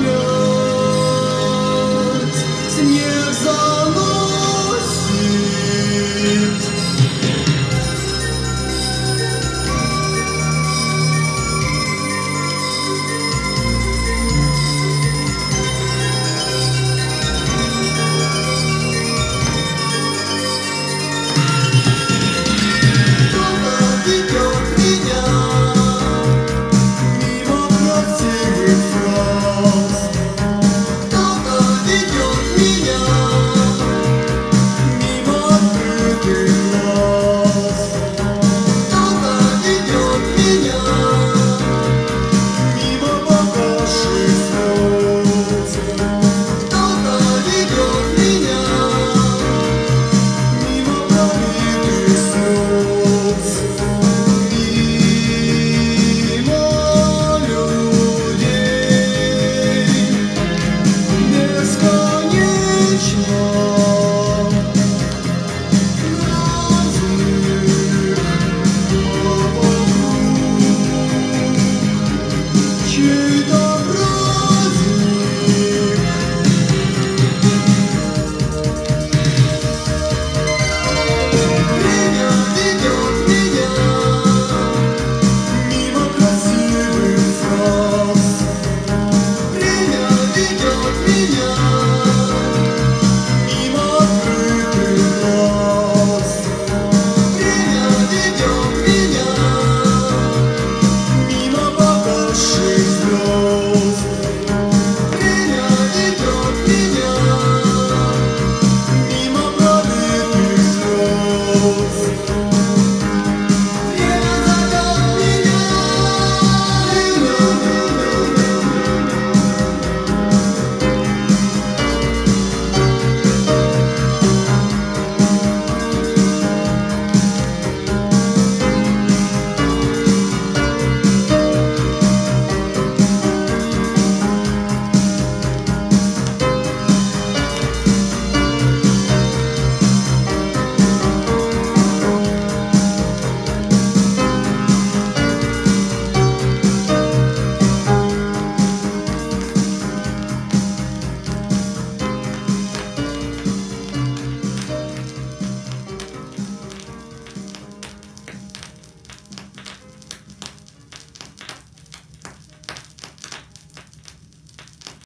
your